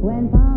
When